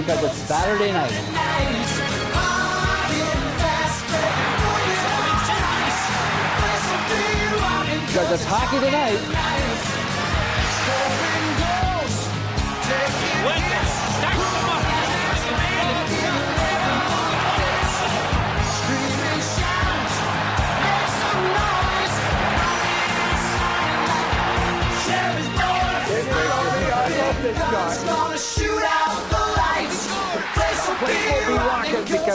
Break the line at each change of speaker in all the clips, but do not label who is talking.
because it's Saturday night. Because it's hockey tonight.
Gonna shoot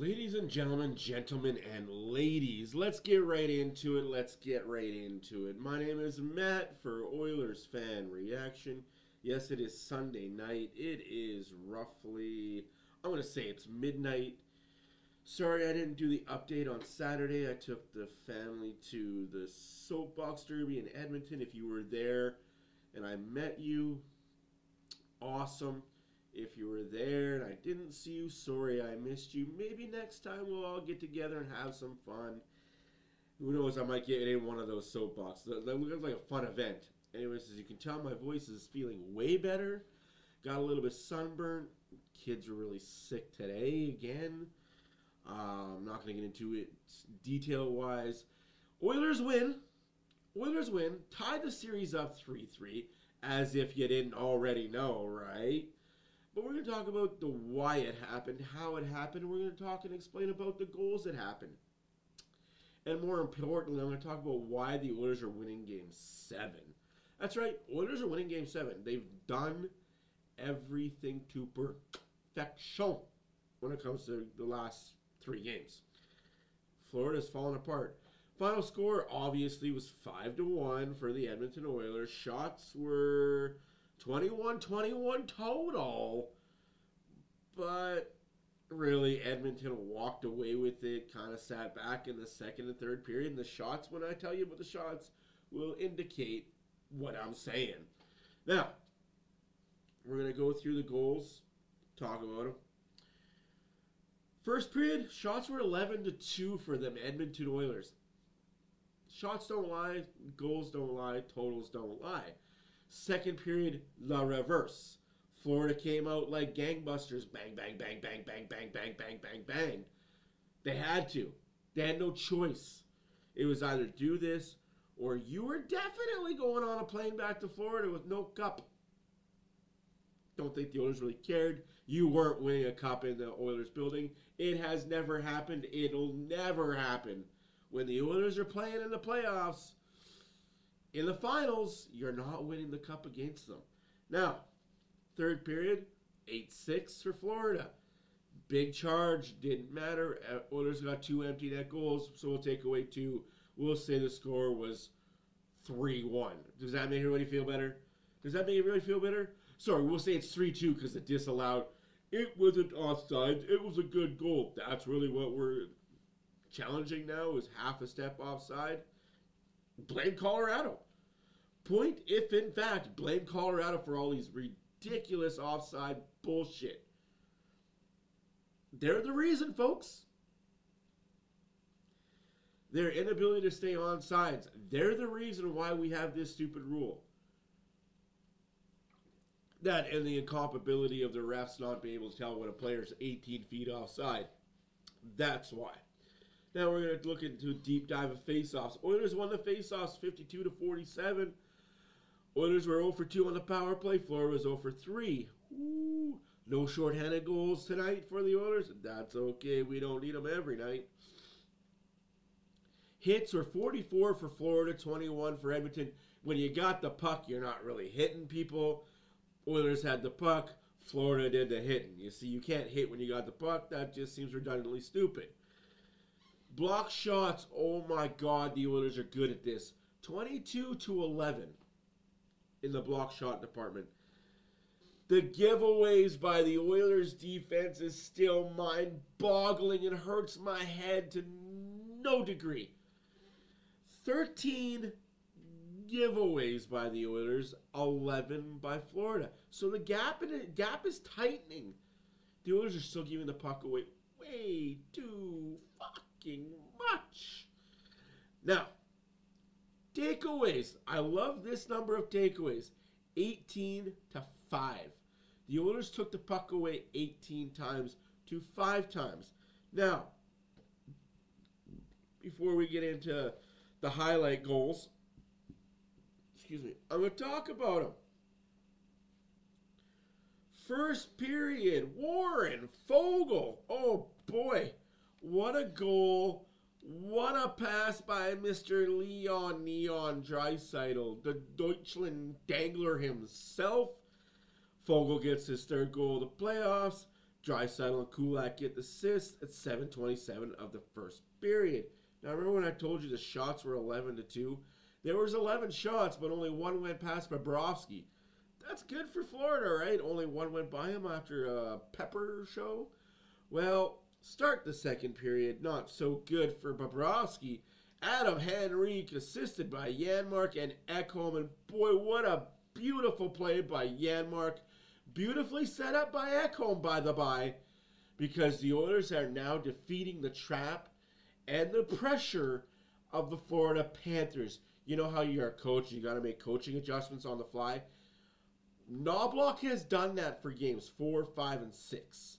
Ladies and gentlemen, gentlemen and ladies, let's get right into it. Let's get right into it. My name is Matt for Oilers Fan Reaction. Yes, it is Sunday night. It is roughly, I'm going to say it's midnight. Sorry I didn't do the update on Saturday. I took the family to the Soapbox Derby in Edmonton. If you were there and I met you, awesome. If you were there and I didn't see you, sorry I missed you. Maybe next time we'll all get together and have some fun. Who knows? I might get in one of those soapboxes. That, looks like a fun event. Anyways, as you can tell, my voice is feeling way better. Got a little bit sunburnt. Kids are really sick today again. Uh, I'm not going to get into it detail wise. Oilers win. Oilers win. Tied the series up 3 3, as if you didn't already know, right? But we're going to talk about the why it happened, how it happened. We're going to talk and explain about the goals that happened. And more importantly, I'm going to talk about why the Oilers are winning game seven. That's right, Oilers are winning game seven. They've done everything to perfection when it comes to the last three games. Florida's fallen apart. Final score obviously was 5 to 1 for the Edmonton Oilers. Shots were 21 21 total. But really, Edmonton walked away with it, kind of sat back in the second and third period. And the shots, when I tell you about the shots, will indicate what I'm saying. Now, we're going to go through the goals, talk about them. First period, shots were 11 to 2 for them Edmonton Oilers. Shots don't lie, goals don't lie, totals don't lie. Second period, la reverse. Florida came out like gangbusters. Bang, bang, bang, bang, bang, bang, bang, bang, bang, bang. They had to. They had no choice. It was either do this or you were definitely going on a plane back to Florida with no cup. Don't think the Oilers really cared. You weren't winning a cup in the Oilers building. It has never happened. It'll never happen. When the Oilers are playing in the playoffs, in the finals, you're not winning the cup against them. Now, third period, 8 6 for Florida. Big charge, didn't matter. Uh, Oilers got two empty net goals, so we'll take away two. We'll say the score was 3 1. Does that make everybody feel better? Does that make everybody feel better? Sorry, we'll say it's 3 2 because it disallowed. It wasn't offside. It was a good goal. That's really what we're challenging now is half a step offside. Blame Colorado. Point if, in fact, blame Colorado for all these ridiculous offside bullshit. They're the reason, folks. Their inability to stay on sides. They're the reason why we have this stupid rule. That and the incomparability of the refs not being able to tell when a player's 18 feet offside. That's why. Now we're going to look into a deep dive of faceoffs. Oilers won the faceoffs 52 to 47. Oilers were 0 for 2 on the power play. Florida was 0 for 3. Ooh, no shorthanded goals tonight for the Oilers. That's okay. We don't need them every night. Hits were 44 for Florida, 21 for Edmonton. When you got the puck, you're not really hitting people. Oilers had the puck. Florida did the hitting. You see, you can't hit when you got the puck. That just seems redundantly stupid. Block shots. Oh my God, the Oilers are good at this. 22 to 11 in the block shot department. The giveaways by the Oilers defense is still mind boggling and hurts my head to no degree. 13 giveaways by the Oilers, 11 by Florida. So the gap in gap is tightening. The Oilers are still giving the puck away way too much. Now, takeaways. I love this number of takeaways. 18 to 5. The Oilers took the puck away 18 times to 5 times. Now, before we get into the highlight goals, excuse me, I'm going to talk about them. First period, Warren, Foegele. Oh boy, what a goal. What a pass by Mr. Leon Neon Draisaitl, the Deutschland dangler himself. Foegele gets his third goal of the playoffs. Draisaitl and Kulak get the assist at 7:27 of the first period. Now remember when I told you the shots were 11 to 2? There was 11 shots, but only one went past Bobrovsky. That's good for Florida, right? Only one went by him after a Pepper show. Well, start the second period. Not so good for Bobrovsky. Adam Henrique assisted by Janmark and Ekholm. And boy, what a beautiful play by Janmark. Beautifully set up by Ekholm, by the by, because the Oilers are now defeating the trap and the pressure of the Florida Panthers. You know how you're a coach, you got to make coaching adjustments on the fly. Knoblauch has done that for games four, five, and six.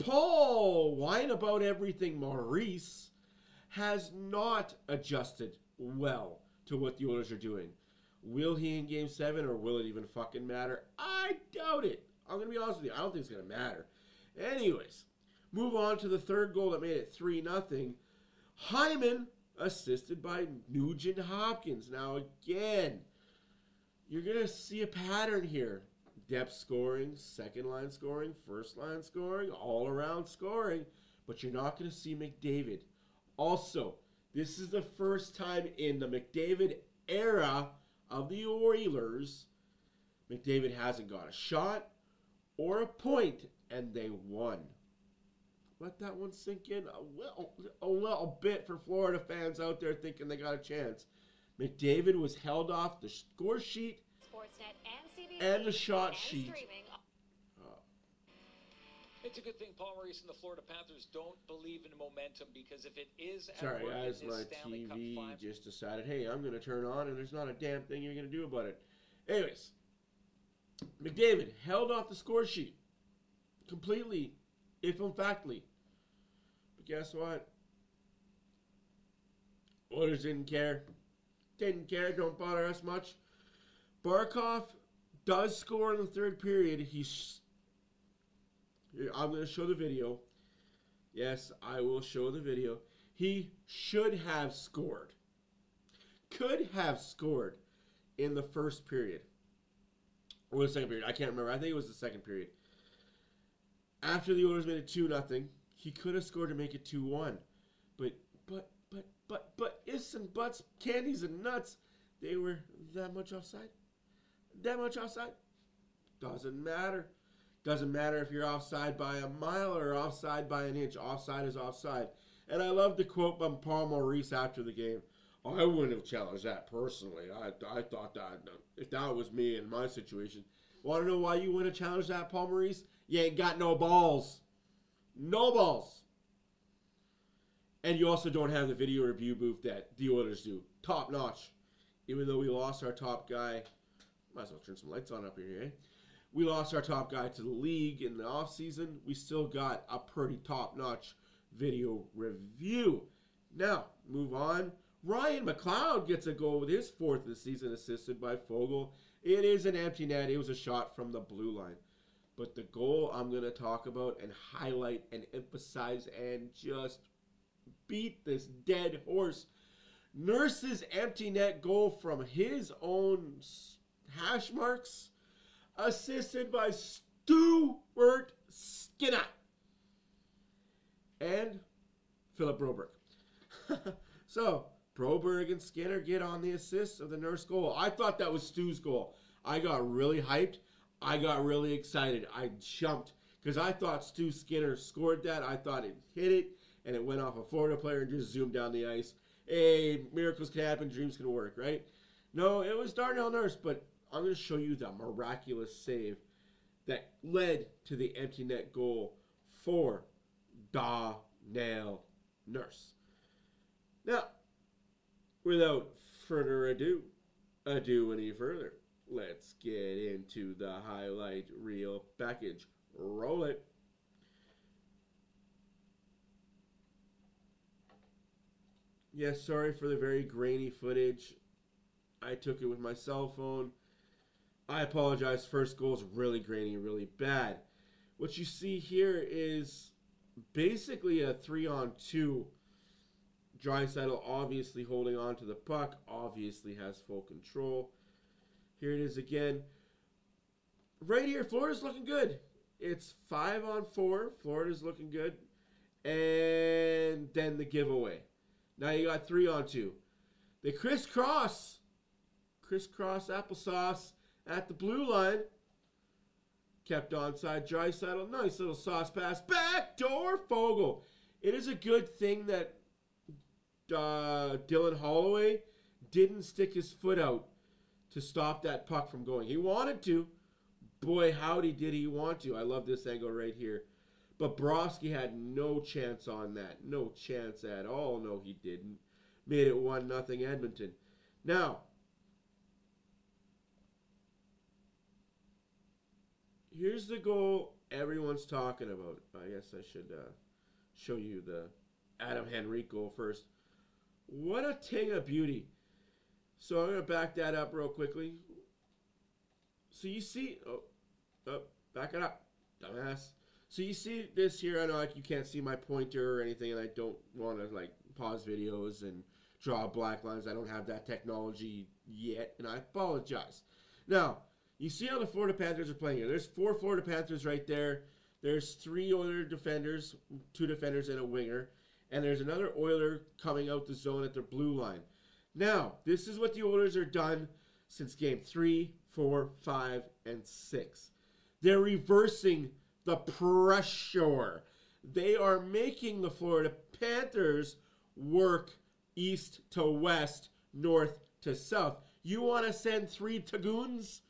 Paul, whine about everything, Maurice, has not adjusted well to what the Oilers are doing. Will he in game seven or will it even fucking matter? I doubt it. I'm going to be honest with you. I don't think it's going to matter. Anyways, move on to the third goal that made it 3 0. Hyman assisted by Nugent Hopkins. Now, again, you're going to see a pattern here depth scoring, second line scoring, first line scoring, all around scoring, but you're not going to see McDavid. Also, this is the first time in the McDavid era of the Oilers, McDavid hasn't got a shot or a point, and they won. Let that one sink in a little, a little bit for Florida fans out there thinking they got a chance. McDavid was held off the score sheet
Sportsnet and CBC
and the shot
and
sheet.
streaming
It's a good thing Paul Maurice and the Florida Panthers don't believe in momentum because if it is at
Sorry,
work in
guys, my
Stanley
TV just decided, hey, I'm going to turn on, and there's not a damn thing you're going to do about it. Anyways, McDavid held off the score sheet completely, if in factly. But guess what? Oilers didn't care. Didn't care. Don't bother us much. Barkov does score in the third period. He's. I'm going to show the video. Yes, I will show the video. He should have scored. Could have scored in the first period. Or the second period. I can't remember. I think it was the second period. After the Oilers made it 2 nothing, he could have scored to make it 2 1. But, but, but, but, but, ifs and buts, candies and nuts, they were that much offside. That much offside. Doesn't matter. Doesn't matter if you're offside by a mile or offside by an inch. Offside is offside. And I love the quote by Paul Maurice after the game. I wouldn't have challenged that personally. I, I thought that if that was me in my situation. Want to know why you wouldn't have challenged that, Paul Maurice? You ain't got no balls. No balls. And you also don't have the video review booth that the Oilers do. Top notch. Even though we lost our top guy. Might as well turn some lights on up here, eh? We lost our top guy to the league in the offseason. We still got a pretty top notch video review. Now, move on. Ryan McLeod gets a goal with his fourth of the season, assisted by Foegele. It is an empty net. It was a shot from the blue line. But the goal I'm going to talk about and highlight and emphasize and just beat this dead horse. Nurse's empty net goal from his own hash marks, assisted by Stuart Skinner and Philip Broberg. so, Broberg and Skinner get on the assist of the Nurse goal. I thought that was Stu's goal. I got really hyped. I got really excited. I jumped because I thought Stu Skinner scored that. I thought it hit it and it went off a Florida player and just zoomed down the ice. hey, miracles can happen, dreams can work, right? No, it was Darnell Nurse, but I'm going to show you the miraculous save that led to the empty net goal for Darnell Nurse. Now, without further ado, ado any further, let's get into the highlight reel package. Roll it. Yes, sorry for the very grainy footage. I took it with my cell phone. I apologize. First goal is really grainy, really bad. What you see here is basically a three on two. Draisaitl obviously holding on to the puck, obviously has full control. Here it is again. Right here, Florida's looking good. It's five on four. Florida's looking good. And then the giveaway. Now you got three on two. They crisscross. Crisscross applesauce at the blue line. Kept onside Draisaitl. Nice little sauce pass. Backdoor Foegele. It is a good thing that uh, Dylan Holloway didn't stick his foot out to stop that puck from going. He wanted to. Boy, howdy did he want to. I love this angle right here. But Broski had no chance on that. No chance at all. No, he didn't. Made it 1 nothing Edmonton. Now, here's the goal everyone's talking about. I guess I should uh, show you the Adam Henrique goal first. What a ting of beauty. So I'm going to back that up real quickly. So you see, oh, oh, back it up, dumbass. So you see this here. I know like you can't see my pointer or anything, and I don't want to like pause videos and draw black lines. I don't have that technology yet, and I apologize. Now you see how the Florida Panthers are playing here. There's four Florida Panthers right there. There's three Oiler defenders, two defenders, and a winger. And there's another Oiler coming out the zone at their blue line. Now, this is what the Oilers are done since game three, four, five, and six. They're reversing the pressure. They are making the Florida Panthers work east to west, north to south. You want to send three Tagoons?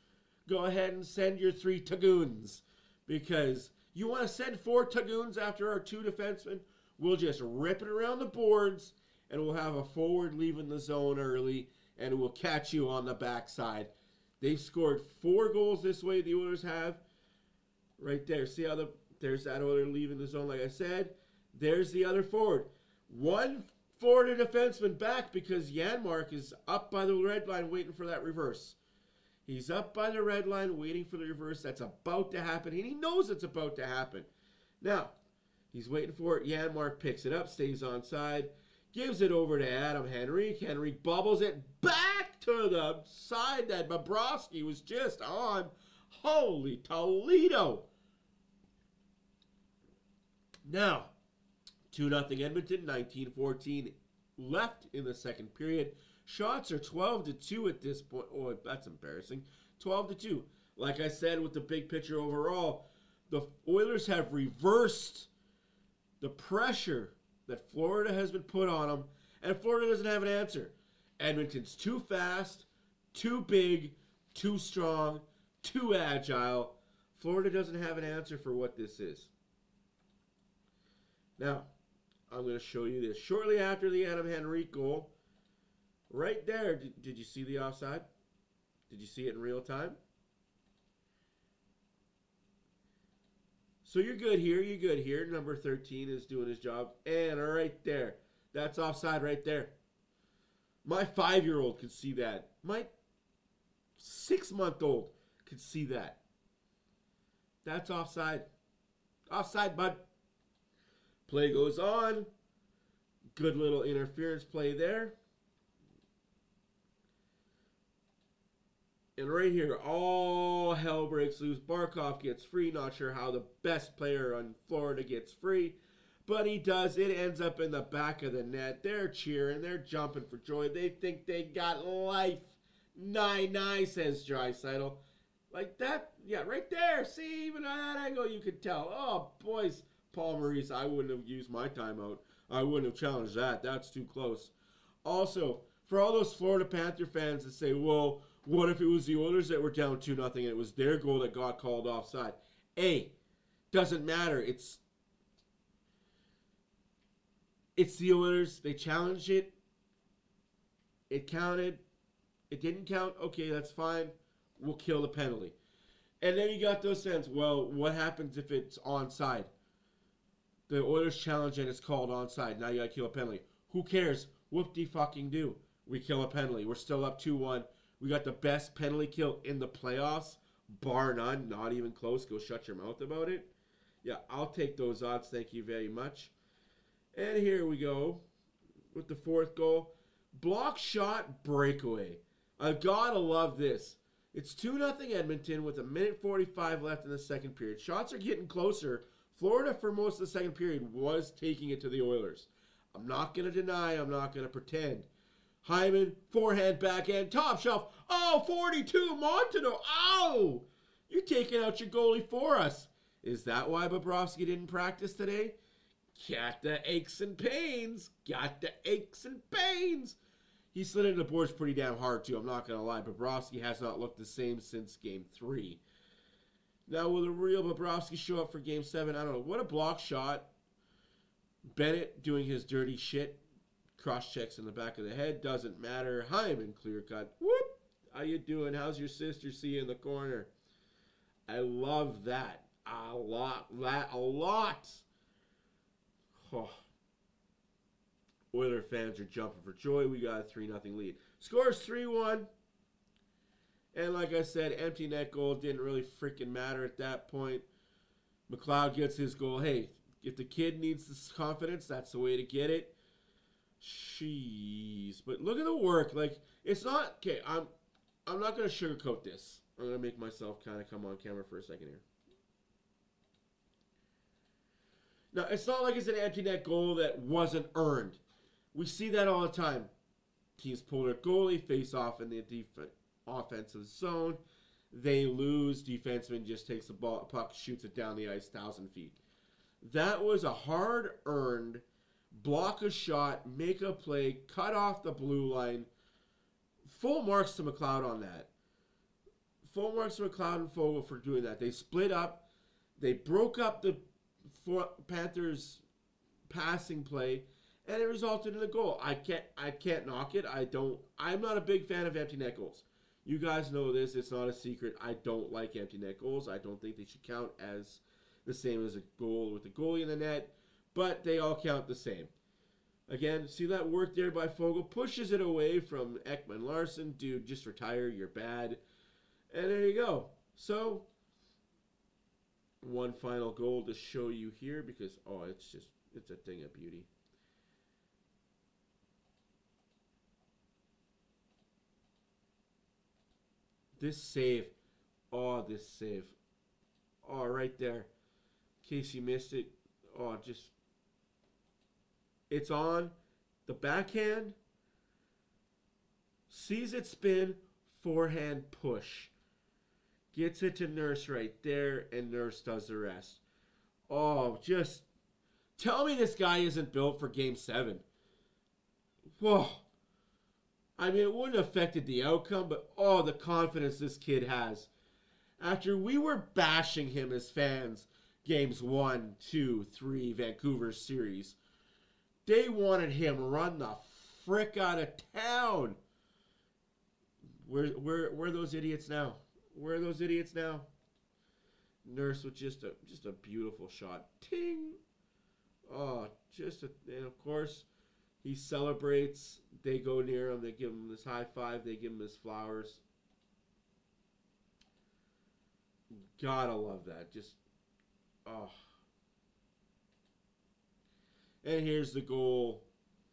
Go ahead and send your three Tagoons. Because you want to send four Tagoons after our two defensemen? We'll just rip it around the boards and we'll have a forward leaving the zone early and we'll catch you on the backside. They've scored four goals this way, the Oilers have. Right there. See how the there's that Oiler leaving the zone, like I said. There's the other forward. One forward and defenseman back because Janmark is up by the red line waiting for that reverse. He's up by the red line waiting for the reverse. That's about to happen, and he knows it's about to happen. Now, he's waiting for it. Janmark picks it up, stays on side, gives it over to Adam Henry. Henry bubbles it back to the side that Bobrovsky was just on. Holy Toledo! Now, 2 0 Edmonton, 19 14 left in the second period. Shots are 12 to 2 at this point. Oh, that's embarrassing. 12 to 2. Like I said with the big picture overall, the Oilers have reversed the pressure that Florida has been put on them, and Florida doesn't have an answer. Edmonton's too fast, too big, too strong, too agile. Florida doesn't have an answer for what this is. Now, I'm going to show you this. Shortly after the Adam Henrique goal, right there, did, did you see the offside? Did you see it in real time? So you're good here. You're good here. Number 13 is doing his job. And right there. That's offside right there. My five year old could see that. My six month old could see that. That's offside. Offside, bud. Play goes on. Good little interference play there. And right here, all hell breaks loose. Barkov gets free. Not sure how the best player on Florida gets free, but he does. It ends up in the back of the net. They're cheering. They're jumping for joy. They think they got life. Nine nine says Draisaitl. Like that, yeah, right there. See, even at that angle, you could tell. Oh, boys, Paul Maurice, I wouldn't have used my timeout. I wouldn't have challenged that. That's too close. Also, for all those Florida Panther fans that say, well, what if it was the Oilers that were down 2 nothing and it was their goal that got called offside? A, doesn't matter. It's it's the Oilers. They challenged it. It counted. It didn't count. Okay, that's fine. We'll kill the penalty. And then you got those fans. Well, what happens if it's onside? The Oilers challenge and it's called onside. Now you got to kill a penalty. Who cares? Whoop de fucking do. We kill a penalty. We're still up 2 1. We got the best penalty kill in the playoffs, bar none. Not even close. Go shut your mouth about it. Yeah, I'll take those odds. Thank you very much. And here we go with the fourth goal. Block shot breakaway. I gotta love this. It's 2 0 Edmonton with a minute 45 left in the second period. Shots are getting closer. Florida, for most of the second period, was taking it to the Oilers. I'm not going to deny, I'm not going to pretend. Hyman, forehand, backhand, top shelf. Oh, 42, Montano. Oh! You're taking out your goalie for us. Is that why Bobrovsky didn't practice today? Got the aches and pains. Got the aches and pains. He slid into the boards pretty damn hard, too. I'm not going to lie. Bobrovsky has not looked the same since game three. Now, will the real Bobrovsky show up for game seven? I don't know. What a block shot. Bennett doing his dirty shit. Cross checks in the back of the head. Doesn't matter. Hyman clear cut. Whoop. How you doing? How's your sister? See you in the corner. I love that. A lot. That a lot. Oh. Oiler fans are jumping for joy. We got a 3 0 lead. Scores 3 1. And like I said, empty net goal didn't really freaking matter at that point. McLeod gets his goal. Hey, if the kid needs this confidence, that's the way to get it. Jeez. But look at the work. Like, it's not okay, I'm I'm not gonna sugarcoat this. I'm gonna make myself kind of come on camera for a second here. Now, it's not like it's an empty net goal that wasn't earned. We see that all the time. Teams pull their goalie, face off in the def- offensive zone. They lose. Defenseman just takes the ball, puck, shoots it down the ice, thousand feet. That was a hard earned block a shot, make a play, cut off the blue line. Full marks to McLeod on that. Full marks to McLeod and Foegele for doing that. They split up. They broke up the Panthers passing play, and it resulted in a goal. I can't I can't knock it. I don't. I'm not a big fan of empty net goals. You guys know this. It's not a secret. I don't like empty net goals. I don't think they should count as the same as a goal with the goalie in the net, but they all count the same. Again, see that work there by Foegele? Pushes it away from Ekman Larsson. Dude, just retire. You're bad. And there you go. So, one final goal to show you here because, oh, it's just, it's a thing of beauty. This save. Oh, this save. Oh, right there. In case you missed it. Oh, just. It's on. The backhand. Sees it spin. Forehand push. Gets it to Nurse right there, and Nurse does the rest. Oh, just. Tell me this guy isn't built for game seven. Whoa. I mean, it wouldn't have affected the outcome, but oh, the confidence this kid has. After we were bashing him as fans, games one, two, three, Vancouver series, they wanted him run the frick out of town. Where, where, where are those idiots now? Where are those idiots now? Nurse with just a just a beautiful shot. Ting. Oh, just a, and of course he celebrates. They go near him. They give him this high five. They give him his flowers. Gotta love that. Just, oh. And here's the goal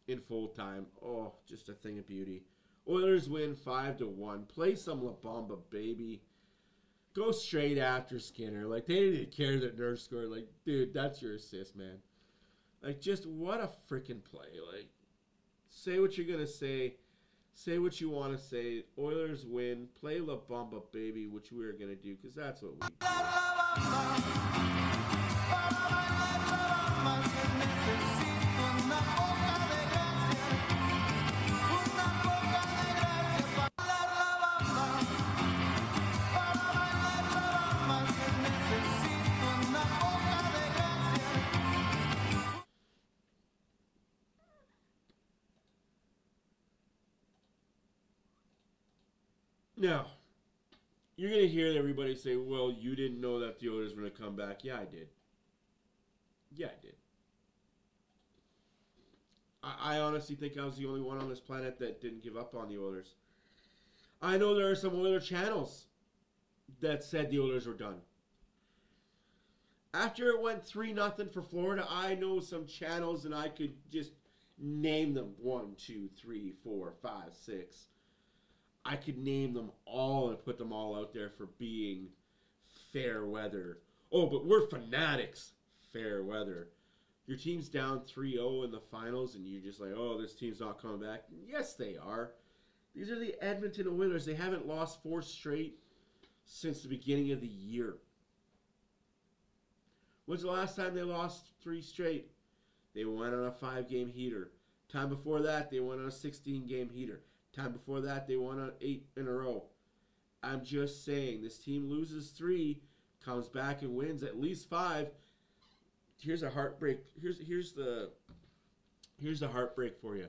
in full time. Oh, just a thing of beauty. Oilers win five to one. Play some La Bamba, baby. Go straight after Skinner. Like they didn't care that Nurse scored. Like, dude, that's your assist, man. Like, just what a freaking play. Like, say what you're gonna say. Say what you want to say. Oilers win. Play La Bamba, baby, which we are gonna do because that's what we. do. Now, you're going to hear everybody say, well, you didn't know that the Oilers were going to come back. Yeah, I did. Yeah, I did. I, I honestly think I was the only one on this planet that didn't give up on the Oilers. I know there are some Oiler channels that said the Oilers were done. After it went 3 nothing for Florida, I know some channels and I could just name them one, two, three, four, five, six. I could name them all and put them all out there for being fair weather. Oh, but we're fanatics. Fair weather. Your team's down 3 0 in the finals, and you're just like, oh, this team's not coming back. Yes, they are. These are the Edmonton Oilers. They haven't lost four straight since the beginning of the year. When's the last time they lost three straight? They went on a five game heater. Time before that, they went on a 16 game heater. Time before that, they won eight in a row. I'm just saying, this team loses three, comes back and wins at least five. Here's a heartbreak. Here's here's the here's the heartbreak for you.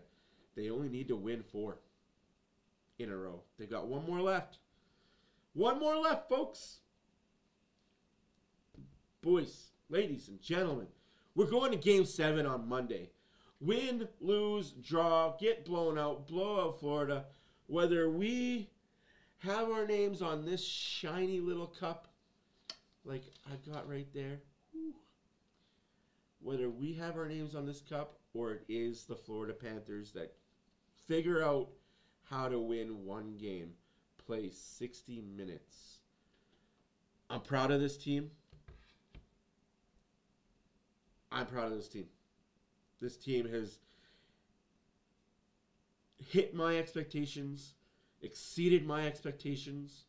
They only need to win four in a row. They've got one more left. One more left, folks. Boys, ladies, and gentlemen, we're going to game seven on Monday. Win, lose, draw, get blown out, blow out Florida. Whether we have our names on this shiny little cup, like I've got right there, whether we have our names on this cup or it is the Florida Panthers that figure out how to win one game, play 60 minutes. I'm proud of this team. I'm proud of this team. This team has hit my expectations, exceeded my expectations.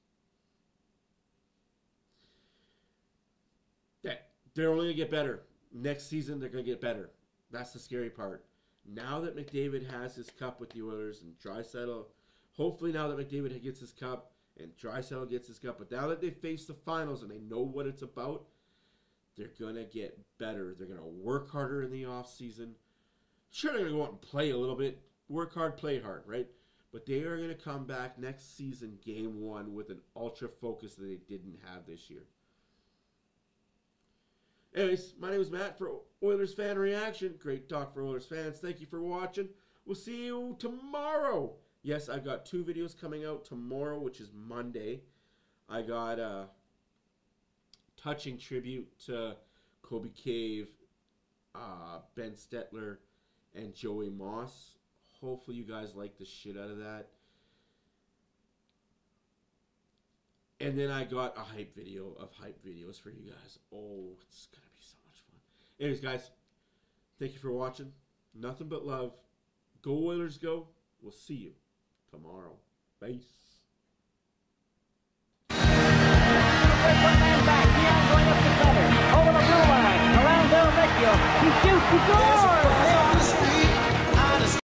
That they're only gonna get better. Next season they're gonna get better. That's the scary part. Now that McDavid has his cup with the Oilers and Draisaitl, hopefully now that McDavid gets his cup and Draisaitl gets his cup, but now that they face the finals and they know what it's about, they're gonna get better. They're gonna work harder in the off season. Sure, they're gonna go out and play a little bit, work hard, play hard, right? But they are gonna come back next season, game one, with an ultra focus that they didn't have this year. Anyways, my name is Matt for Oilers Fan Reaction. Great talk for Oilers fans. Thank you for watching. We'll see you tomorrow. Yes, I've got two videos coming out tomorrow, which is Monday. I got a touching tribute to Colby Cave, uh, Ben Stelter, and Joey Moss. Hopefully, you guys like the shit out of that. And then I got a hype video of hype videos for you guys. Oh, it's going to be so much fun. Anyways, guys, thank you for watching. Nothing but love. Go Oilers, go. We'll see you tomorrow. Peace.
Going up the center. Over the blue line. Around Del Vecchio. He shoots. He scores.